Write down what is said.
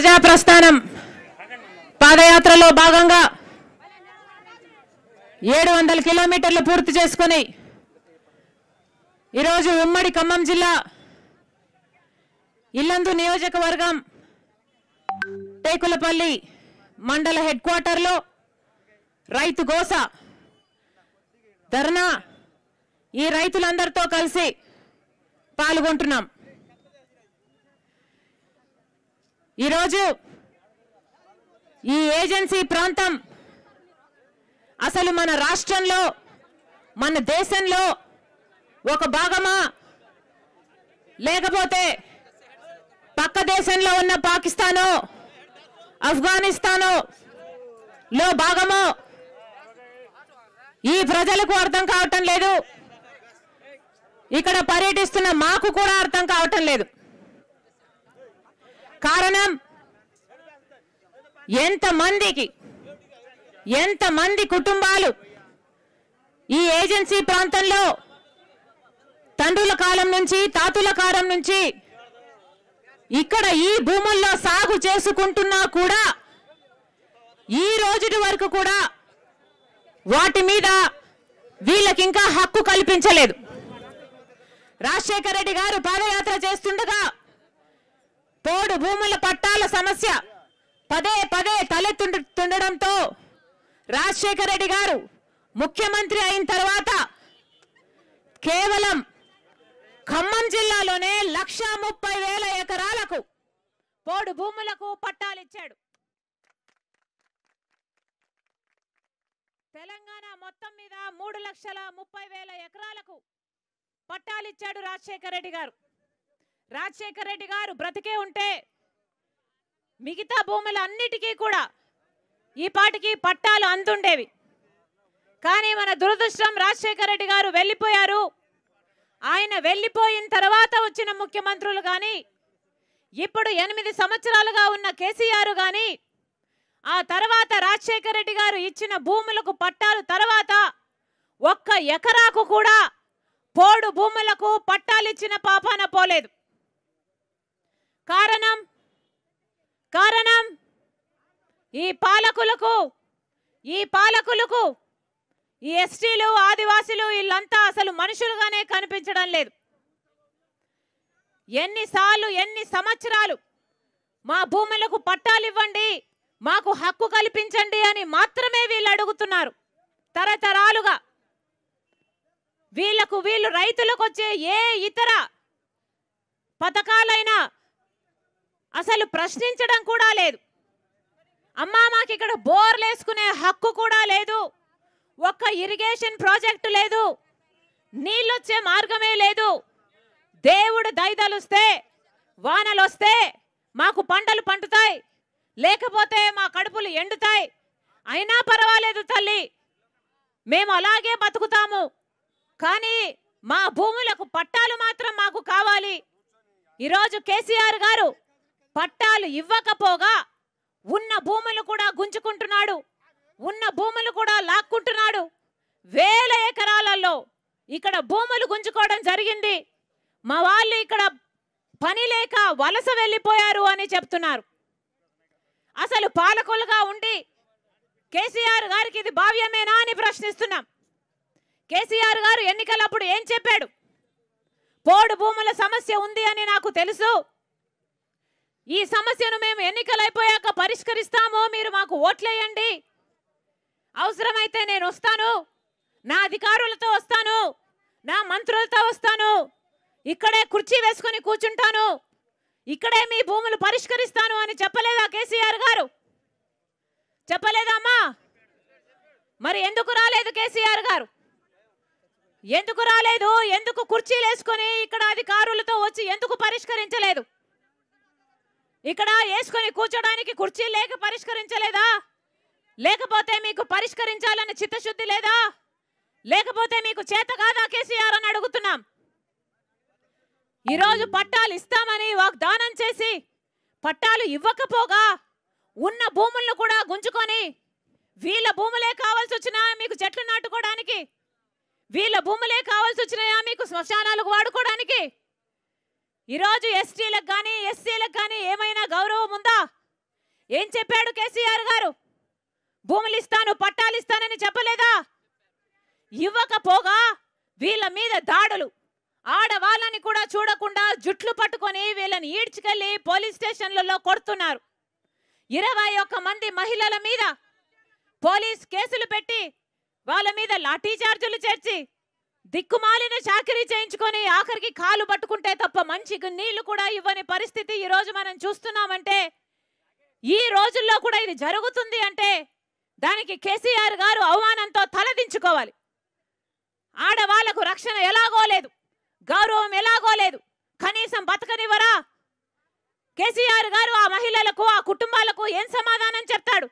ప్రజా ప్రస్థానం పాదయాత్రలో భాగంగా ఏడు వందల కిలోమీటర్లు పూర్తి చేసుకుని ఈరోజు ఉమ్మడి ఖమ్మం జిల్లా ఇల్లందు నియోజకవర్గం టేకులపల్లి మండల హెడ్ క్వార్టర్లో రైతు గోస ధర్నా ఈ రైతులందరితో కలిసి పాల్గొంటున్నాం. ఈరోజు ఈ ఏజెన్సీ ప్రాంతం అసలు మన రాష్ట్రంలో మన దేశంలో ఒక భాగమా? లేకపోతే పక్క దేశంలో ఉన్న పాకిస్తానో ఆఫ్ఘనిస్తానో లో భాగమో? ఈ ప్రజలకు అర్థం కావటం లేదు. ఇక్కడ పర్యటిస్తున్న మాకు కూడా అర్థం కావటం లేదు. కారణం? ఎంతమందికి? ఎంతమంది కుటుంబాలు ఈ ఏజెన్సీ ప్రాంతంలో తండ్రుల కాలం నుంచి తాతుల కాలం నుంచి ఇక్కడ ఈ భూముల్లో సాగు చేసుకుంటున్నా కూడా ఈ రోజుటి వరకు కూడా వాటి మీద వీళ్ళకి ఇంకా హక్కు కల్పించలేదు. రాజశేఖర రెడ్డి గారు పాదయాత్ర చేస్తుండగా పోడు భూముల పట్టాల సమస్య. పదే పదే తలెత్తుండడంతో రాజశేఖర రెడ్డి గారు ముఖ్యమంత్రి అయిన తర్వాత కేవలం ఖమ్మం జిల్లాలోనే లక్ష ముప్పై వేల ఎకరాలకు పోడు భూములకు పట్టాలిచ్చాడు తెలంగాణ మొత్తం మీద మూడు లక్షల ముప్పై వేల ఎకరాలకు పట్టాలిచ్చాడు రాజశేఖర రెడ్డి గారు. రాజశేఖర్ రెడ్డి గారు బ్రతికే ఉంటే మిగతా భూములన్నిటికీ కూడా ఈ పాటికి పట్టాలు అందుండేవి కానీ మన దురదృష్టం రాజశేఖర రెడ్డి గారు వెళ్ళిపోయారు. ఆయన వెళ్ళిపోయిన తర్వాత వచ్చిన ముఖ్యమంత్రులు కానీ ఇప్పుడు ఎనిమిది సంవత్సరాలుగా ఉన్న కేసీఆర్ కానీ ఆ తర్వాత రాజశేఖర రెడ్డి గారు ఇచ్చిన భూములకు పట్టాలు తర్వాత ఒక్క ఎకరాకు కూడా పోడు భూములకు పట్టాలిచ్చిన పాపాన పోలేదు. కారణం? కారణం? ఈ పాలకులకు ఈ పాలకులకు ఈ ఎస్టీలు ఆదివాసులు వీళ్ళంతా అసలు మనుషులుగానే కనిపించడం లేదు. ఎన్నిసార్లు ఎన్ని సంవత్సరాలు మా భూములకు పట్టాలు ఇవ్వండి మాకు హక్కు కల్పించండి అని మాత్రమే వీళ్ళు అడుగుతున్నారు. తరతరాలుగా. వీళ్ళకు వీళ్ళు రైతులకు వచ్చే ఏ ఇతర పథకాలైనా అసలు ప్రశ్నించడం కూడా లేదు. అమ్మా మాకు ఇక్కడ బోర్లు వేసుకునే హక్కు కూడా లేదు. ఒక్క ఇరిగేషన్ ప్రాజెక్టు లేదు. నీళ్ళొచ్చే మార్గమే లేదు. దేవుడు దయదలుస్తే వానలు వస్తే మాకు పంటలు పండుతాయి. లేకపోతే మా కడుపులు ఎండుతాయి. అయినా పర్వాలేదు తల్లి. మేము అలాగే బతుకుతాము. కానీ మా భూములకు పట్టాలు మాత్రం మాకు కావాలి. ఈరోజు కేసీఆర్ గారు పట్టాలు ఇవ్వకపోగా ఉన్న భూములు కూడా గుంజుకుంటున్నాడు ఉన్న భూములు కూడా లాక్కుంటున్నాడు. వేల ఎకరాలలో ఇక్కడ భూములు గుంజుకోవడం జరిగింది. మా వాళ్ళు ఇక్కడ పని లేక వలస వెళ్ళిపోయారు అని చెప్తున్నారు. అసలు పాలకులుగా ఉండి కేసీఆర్ గారికి ఇది భావ్యమేనా అని ప్రశ్నిస్తున్నాం. కేసీఆర్ గారు ఎన్నికలప్పుడు ఏం చెప్పాడు? పోడు భూముల సమస్య ఉంది అని నాకు తెలుసు. ఈ సమస్యను మేము ఎన్నికలైపోయాక పరిష్కరిస్తాము మీరు మాకు ఓట్లేయండి. అవసరమైతే నేను వస్తాను. నా అధికారులతో వస్తాను. నా మంత్రులతో వస్తాను. ఇక్కడే కుర్చీ వేసుకొని కూర్చుంటాను. ఇక్కడే మీ భూములు పరిష్కరిస్తాను అని చెప్పలేదా కేసీఆర్ గారు? చెప్పలేదమ్మా మరి ఎందుకు రాలేదు కేసీఆర్ గారు? ఎందుకు రాలేదు? ఎందుకు కుర్చీలు వేసుకొని ఇక్కడ అధికారులతో వచ్చి ఎందుకు పరిష్కరించలేదు? ఇక్కడ వేసుకొని కూర్చోడానికి కుర్చీ లేక పరిష్కరించలేదా? లేకపోతే మీకు పరిష్కరించాలని చిత్తశుద్ధి లేదా? లేకపోతే మీకు చేత కాదా కేసీఆర్ అని అడుగుతున్నాం. ఈరోజు పట్టాలు ఇస్తామని వాగ్దానం చేసి పట్టాలు ఇవ్వకపోగా ఉన్న భూములను కూడా గుంజుకొని వీళ్ళ భూములే కావాల్సి వచ్చినా మీకు చెట్లు నాటుకోవడానికి వీళ్ళ భూములే కావాల్సి వచ్చినాయా మీకు శ్మశానాలకు వాడుకోవడానికి? ఈరోజు ఎస్టీలకు కానీ ఎస్సీలకు కానీ ఏమైనా గౌరవం ఉందా? ఏం చెప్పాడు కేసీఆర్ గారు? భూములు ఇస్తాను పట్టాలు ఇస్తానని చెప్పలేదా? ఇవ్వకపోగా వీళ్ళ మీద దాడులు. ఆడవాళ్ళని కూడా చూడకుండా జుట్లు పట్టుకొని వీళ్ళని ఈడ్చుకెళ్ళి పోలీస్ స్టేషన్లలో కొడుతున్నారు. ఇరవై ఒక్క మంది మహిళల మీద పోలీస్ కేసులు పెట్టి వాళ్ళ మీద లాఠీ చార్జీలు చేర్చి దిక్కుమాలిన చాకరీ చేయించుకొని ఆఖరికి కాలు పట్టుకుంటే తప్ప మంచికి నీళ్ళు కూడా ఇవ్వని పరిస్థితి ఈ రోజు మనం చూస్తున్నామంటే ఈ రోజుల్లో కూడా ఇది జరుగుతుంది అంటే దానికి కేసీఆర్ గారు అవమానంతో తలదించుకోవాలి. ఆడవాళ్ళకు రక్షణ ఎలాగో లేదు గౌరవం ఎలాగో లేదు కనీసం బతకనివ్వరా? కేసీఆర్ గారు ఆ మహిళలకు ఆ కుటుంబాలకు ఏం సమాధానం చెప్తాడు?